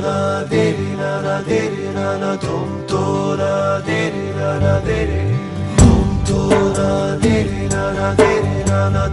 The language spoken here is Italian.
na deri na na deri na na tom to na deri na na deri. Tom to na deri na na deri na na